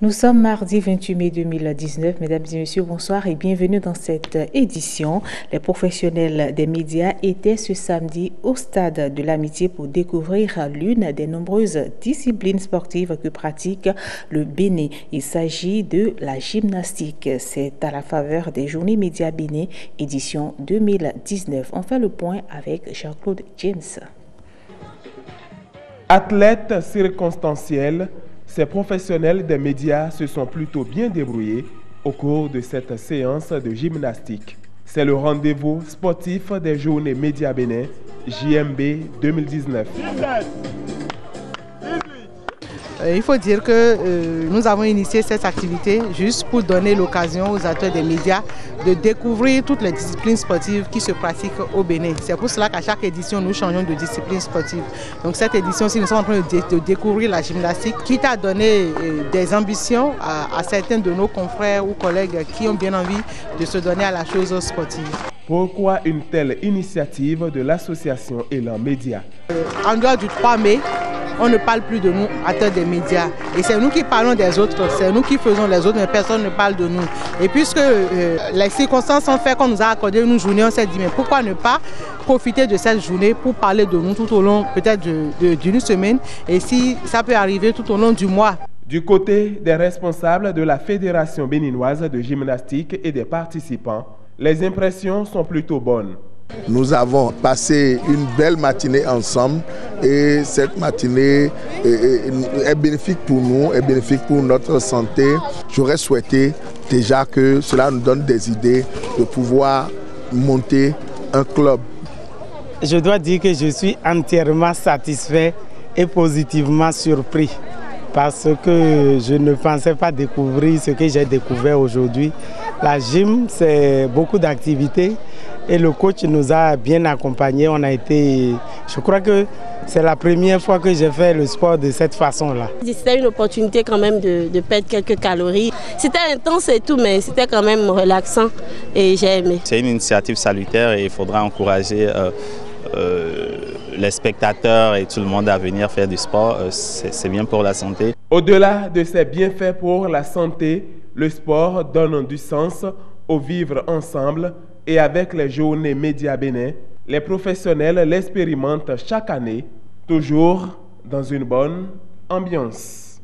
Nous sommes mardi 28 mai 2019. Mesdames et messieurs, bonsoir et bienvenue dans cette édition. Les professionnels des médias étaient ce samedi au stade de l'amitié pour découvrir l'une des nombreuses disciplines sportives que pratique le Bénin. Il s'agit de la gymnastique. C'est à la faveur des Journées Médias Bénin, édition 2019. On fait le point avec Jean-Claude James. Athlète circonstanciel, ces professionnels des médias se sont plutôt bien débrouillés au cours de cette séance de gymnastique. C'est le rendez-vous sportif des journées Média Bénin, JMB 2019. Euh, il faut dire que euh, nous avons initié cette activité juste pour donner l'occasion aux acteurs des médias de découvrir toutes les disciplines sportives qui se pratiquent au Bénin. C'est pour cela qu'à chaque édition, nous changeons de discipline sportive. Donc cette édition-ci, nous sommes en train de, découvrir la gymnastique, qui a donné euh, des ambitions à, certains de nos confrères ou collègues qui ont bien envie de se donner à la chose sportive. Pourquoi une telle initiative de l'association Elan Média? En dehors du 3 mai, on ne parle plus de nous à tête des médias. Et c'est nous qui parlons des autres, c'est nous qui faisons les autres, mais personne ne parle de nous. Et puisque euh, les circonstances ont fait qu'on nous a accordé une journée, on s'est dit, mais pourquoi ne pas profiter de cette journée pour parler de nous tout au long peut-être d'une semaine, et si ça peut arriver tout au long du mois. Du côté des responsables de la Fédération béninoise de gymnastique et des participants, les impressions sont plutôt bonnes. Nous avons passé une belle matinée ensemble et cette matinée est, bénéfique pour nous, est bénéfique pour notre santé. J'aurais souhaité déjà que cela nous donne des idées de pouvoir monter un club. Je dois dire que je suis entièrement satisfait et positivement surpris parce que je ne pensais pas découvrir ce que j'ai découvert aujourd'hui. La gym, c'est beaucoup d'activités et le coach nous a bien accompagnés. On a été, je crois que c'est la première fois que j'ai fait le sport de cette façon-là. C'était une opportunité quand même de, perdre quelques calories. C'était intense et tout, mais c'était quand même relaxant et j'ai aimé. C'est une initiative salutaire et il faudra encourager euh, euh, les spectateurs et tout le monde à venir faire du sport. Euh, c'est bien pour la santé. Au-delà de ses bienfaits pour la santé, le sport donne du sens au vivre ensemble et avec les journées Média Bénin, les professionnels l'expérimentent chaque année, toujours dans une bonne ambiance.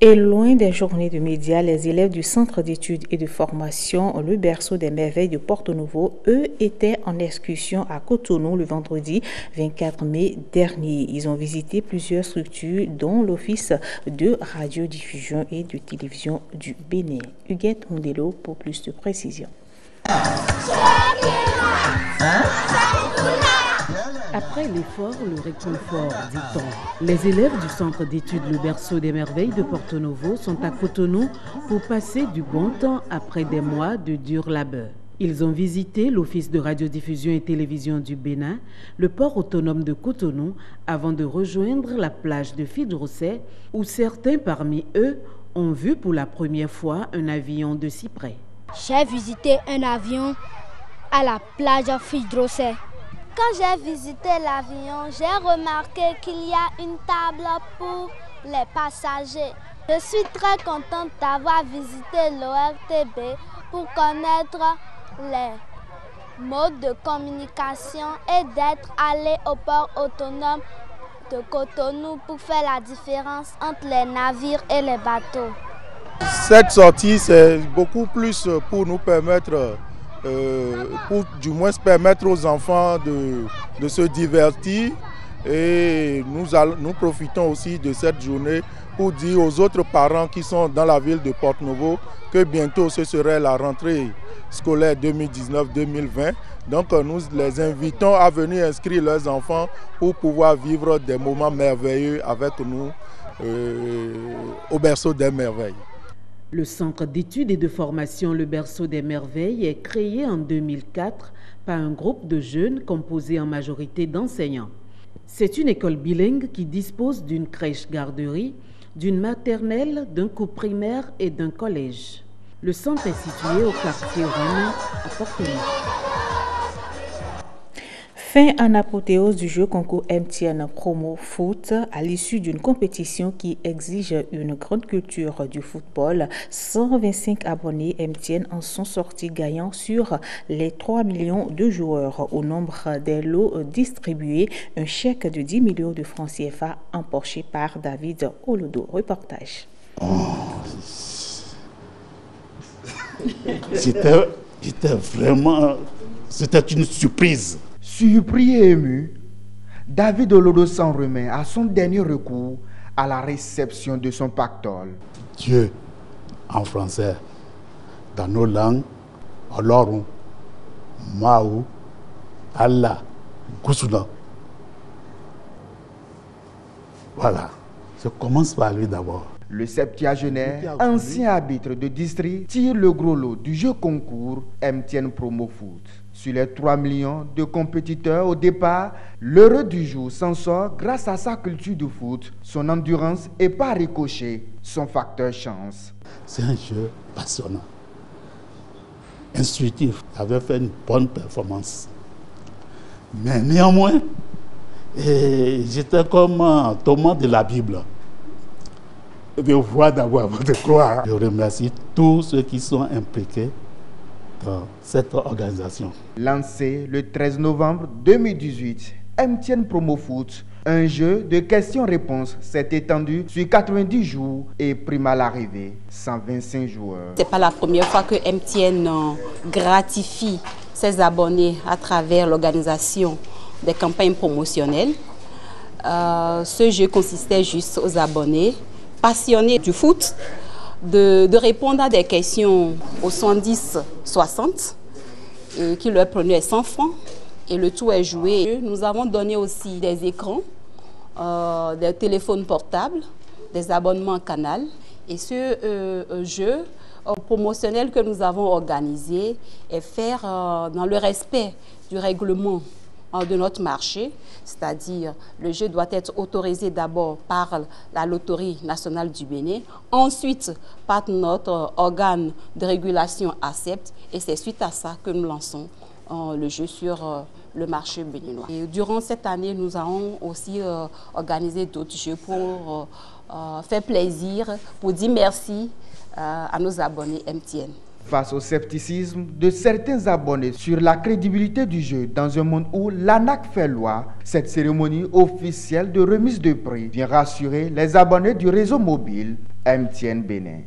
Et loin des journées de médias, les élèves du Centre d'études et de formation Le Berceau des Merveilles de Porto Novo, eux, étaient en excursion à Cotonou le vendredi 24 mai dernier. Ils ont visité plusieurs structures, dont l'Office de radiodiffusion et de télévision du Bénin. Huguette Mondelo pour plus de précisions. Après l'effort, le réconfort, dit-on. Les élèves du Centre d'études Le Berceau des Merveilles de Porto Novo sont à Cotonou pour passer du bon temps après des mois de dur labeur. Ils ont visité l'Office de radiodiffusion et télévision du Bénin, le port autonome de Cotonou, avant de rejoindre la plage de Fidrosset, où certains parmi eux ont vu pour la première fois un avion de si près. J'ai visité un avion à la plage Fidrosset. Quand j'ai visité l'avion, j'ai remarqué qu'il y a une table pour les passagers. Je suis très contente d'avoir visité l'ORTB pour connaître les modes de communication et d'être allé au port autonome de Cotonou pour faire la différence entre les navires et les bateaux. Cette sortie, c'est beaucoup plus pour nous permettre, euh, pour du moins permettre aux enfants de, se divertir. Et nous, profitons aussi de cette journée pour dire aux autres parents qui sont dans la ville de Porte-Nouveau que bientôt ce serait la rentrée scolaire 2019-2020. Donc nous les invitons à venir inscrire leurs enfants pour pouvoir vivre des moments merveilleux avec nous euh, au berceau des merveilles. Le Centre d'études et de formation Le Berceau des Merveilles est créé en 2004 par un groupe de jeunes composé en majorité d'enseignants. C'est une école bilingue qui dispose d'une crèche-garderie, d'une maternelle, d'un cours primaire et d'un collège. Le centre est situé au quartier René à Porto Fin en apothéose du jeu concours MTN Promo Foot à l'issue d'une compétition qui exige une grande culture du football. 125 abonnés MTN en sont sortis gagnants sur les 3 millions de joueurs. Au nombre des lots distribués, un chèque de 10 millions de francs CFA empoché par David Olodo. Reportage. C'était vraiment c'était une surprise. Surpris et ému, David Olodo s'en remet à son dernier recours à la réception de son pactole. Dieu, en français, dans nos langues, Olorum, Mao, Allah, Gusula. Voilà, je commence par lui d'abord. Le septiagénaire, ancien arbitre de district, tire le gros lot du jeu concours MTN Promo Foot. Sur les 3 millions de compétiteurs au départ, l'heureux du jour s'en sort grâce à sa culture de foot, son endurance et par ricochet, son facteur chance. C'est un jeu passionnant, instructif, avait fait une bonne performance. Mais néanmoins, j'étais comme un Thomas de la Bible de voir d'abord de croire. Je remercie tous ceux qui sont impliqués dans cette organisation. Lancé le 13 novembre 2018, MTN Promo Foot, un jeu de questions-réponses s'est étendu sur 90 jours et prime à l'arrivée 125 joueurs. Ce n'est pas la première fois que MTN euh, gratifie ses abonnés à travers l'organisation des campagnes promotionnelles. Euh, ce jeu consistait juste aux abonnés passionnés du foot de, répondre à des questions au 110-60 et qui leur prenaient 100 francs et le tout est joué. Nous avons donné aussi des écrans, euh, des téléphones portables, des abonnements canal et ce euh, jeu euh, promotionnel que nous avons organisé est fait dans le respect du règlement de notre marché, c'est-à-dire le jeu doit être autorisé d'abord par la Loterie nationale du Bénin, ensuite par notre organe de régulation ACEPT, et c'est suite à ça que nous lançons euh, le jeu sur euh, le marché béninois. Et durant cette année, nous avons aussi euh, organisé d'autres jeux pour faire plaisir, pour dire merci à nos abonnés MTN face au scepticisme de certains abonnés sur la crédibilité du jeu dans un monde où l'ANAC fait loi, cette cérémonie officielle de remise de prix vient rassurer les abonnés du réseau mobile MTN Bénin.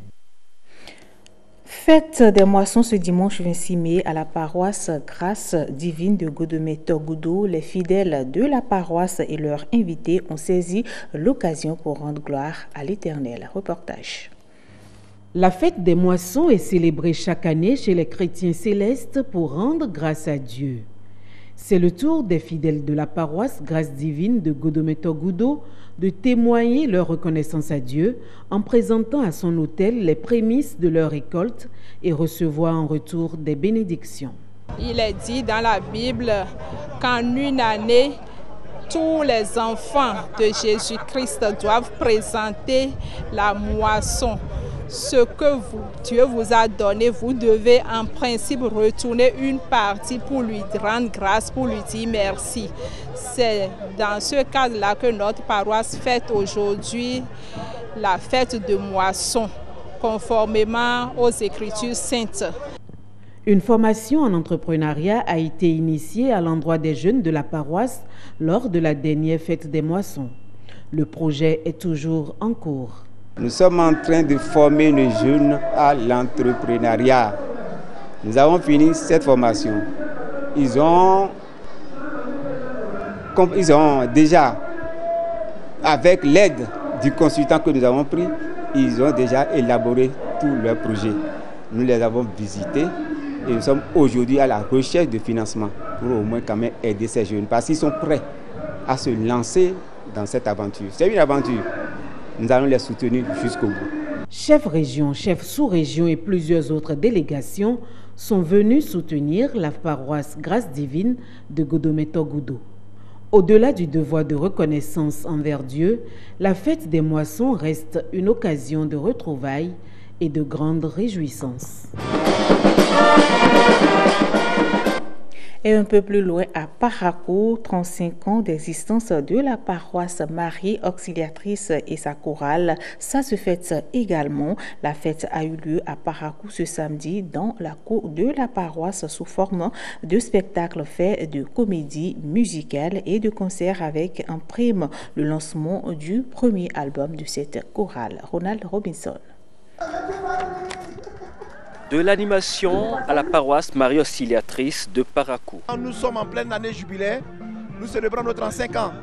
Fête des moissons ce dimanche 26 mai à la paroisse Grâce divine de Godemé Togoudou. Les fidèles de la paroisse et leurs invités ont saisi l'occasion pour rendre gloire à l'Éternel. Reportage. La fête des moissons est célébrée chaque année chez les chrétiens célestes pour rendre grâce à Dieu. C'est le tour des fidèles de la paroisse Grâce divine de Godometo de témoigner leur reconnaissance à Dieu en présentant à son autel les prémices de leur récolte et recevoir en retour des bénédictions. Il est dit dans la Bible qu'en une année, tous les enfants de Jésus-Christ doivent présenter la moisson ce que Dieu vous a donné, vous devez en principe retourner une partie pour lui rendre grâce, pour lui dire merci. C'est dans ce cadre-là que notre paroisse fête aujourd'hui la fête de moisson, conformément aux Écritures saintes. Une formation en entrepreneuriat a été initiée à l'endroit des jeunes de la paroisse lors de la dernière fête des moissons. Le projet est toujours en cours. Nous sommes en train de former nos jeunes à l'entrepreneuriat. Nous avons fini cette formation. Ils ont, ils ont déjà, avec l'aide du consultant que nous avons pris, ils ont déjà élaboré tous leurs projets. Nous les avons visités et nous sommes aujourd'hui à la recherche de financement pour au moins quand même aider ces jeunes parce qu'ils sont prêts à se lancer dans cette aventure. C'est une aventure nous allons les soutenir jusqu'au bout. Chef région, chef sous-région et plusieurs autres délégations sont venus soutenir la paroisse Grâce divine de Godometo-Goudo. Au-delà du devoir de reconnaissance envers Dieu, la fête des moissons reste une occasion de retrouvailles et de grande réjouissance. Et un peu plus loin, à Parakou, 35 ans d'existence de la paroisse Marie Auxiliatrice et sa chorale. Ça se fête également. La fête a eu lieu à Parakou ce samedi dans la cour de la paroisse sous forme de spectacle fait de comédie musicale et de concerts avec un prime le lancement du premier album de cette chorale. Ronald Robinson. De l'animation à la paroisse Marie Auxiliatrice de Parakou. Nous sommes en pleine année jubilaire. Nous célébrons nos 35 ans.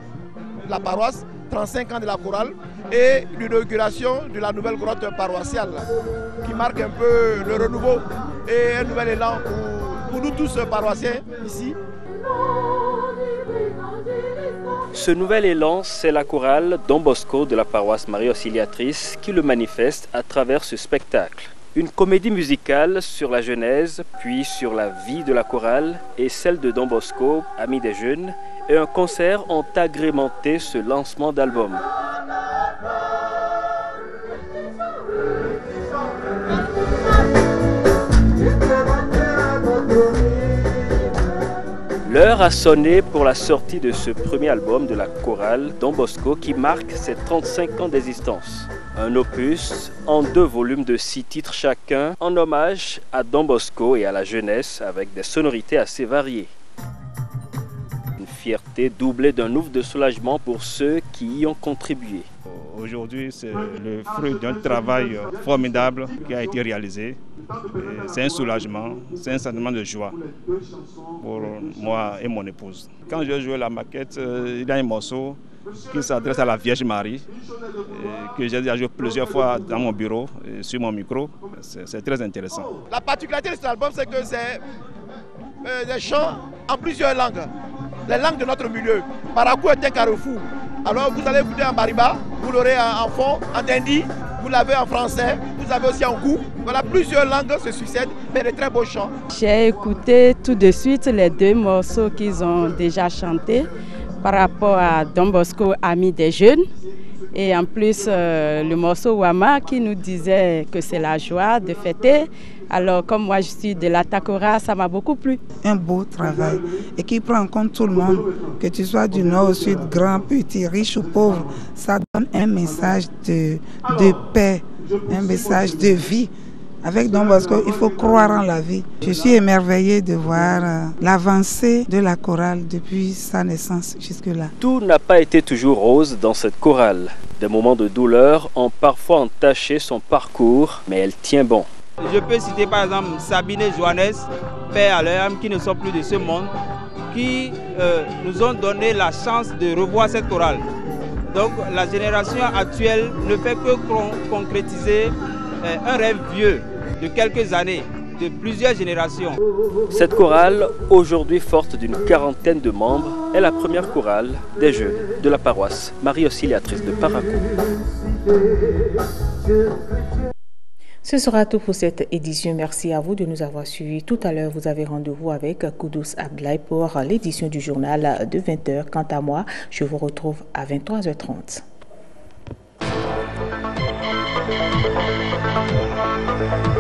La paroisse, 35 ans de la chorale et l'inauguration de la nouvelle grotte paroissiale qui marque un peu le renouveau et un nouvel élan pour, nous tous paroissiens ici. Ce nouvel élan, c'est la chorale Don Bosco de la paroisse Marie Auxiliatrice qui le manifeste à travers ce spectacle. Une comédie musicale sur la Genèse, puis sur la vie de la chorale et celle de Don Bosco, ami des jeunes, et un concert ont agrémenté ce lancement d'album. L'heure a sonné pour la sortie de ce premier album de la chorale Don Bosco qui marque ses 35 ans d'existence. Un opus en deux volumes de six titres chacun en hommage à Don Bosco et à la jeunesse avec des sonorités assez variées. Une fierté doublée d'un ouf de soulagement pour ceux qui y ont contribué. Aujourd'hui, c'est le fruit d'un travail formidable qui a été réalisé. C'est un soulagement, c'est un sentiment de joie pour moi et mon épouse. Quand je joue la maquette, euh, il y a un morceau qui s'adresse à la Vierge Marie, que j'ai déjà joué plusieurs fois dans mon bureau, sur mon micro. C'est très intéressant. La particularité de cet album, c'est que c'est euh, des chants en plusieurs langues, les langues de notre milieu. Parakou est un carrefour. Alors vous allez écouter en bariba, vous l'aurez en, fond, en dindi, vous l'avez en français, vous avez aussi en goût. Voilà, plusieurs langues se succèdent, mais de très beaux chants. J'ai écouté tout de suite les deux morceaux qu'ils ont déjà chantés par rapport à Don Bosco, ami des jeunes. Et en plus, euh, le morceau Wama qui nous disait que c'est la joie de fêter. Alors, comme moi je suis de la Takora, ça m'a beaucoup plu. Un beau travail et qui prend en compte tout le monde, que tu sois du nord au sud, grand, petit, riche ou pauvre. Ça donne un message de, de paix, un message de vie. Avec Don Bosco, il faut croire en la vie. Je suis émerveillée de voir euh, l'avancée de la chorale depuis sa naissance jusque-là. Tout n'a pas été toujours rose dans cette chorale. Des moments de douleur ont parfois entaché son parcours, mais elle tient bon. Je peux citer par exemple Sabine et Johannes, père à l'âme, qui ne sont plus de ce monde, qui euh, nous ont donné la chance de revoir cette chorale. Donc la génération actuelle ne fait que concrétiser un rêve vieux de quelques années, de plusieurs générations. Cette chorale, aujourd'hui forte d'une quarantaine de membres, est la première chorale des jeunes de la paroisse Marie Auxiliatrice de Parakou. Ce sera tout pour cette édition. Merci à vous de nous avoir suivis. Tout à l'heure, vous avez rendez-vous avec Koudous Ablaï pour l'édition du journal de 20h. Quant à moi, je vous retrouve à 23h30. thank you